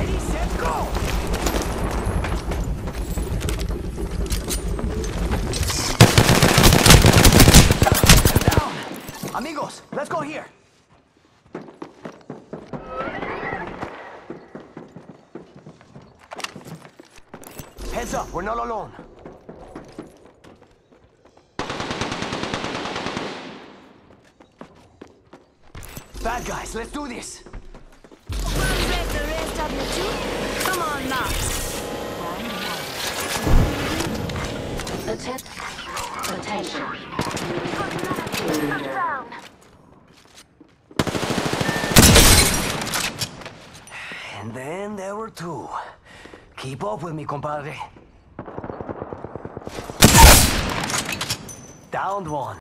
Ready, set, go! Down! Amigos, let's go here. Heads up, we're not alone. Bad guys, let's do this! Attempt. Attention. And then there were two. Keep up with me, compadre. Downed one.